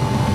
you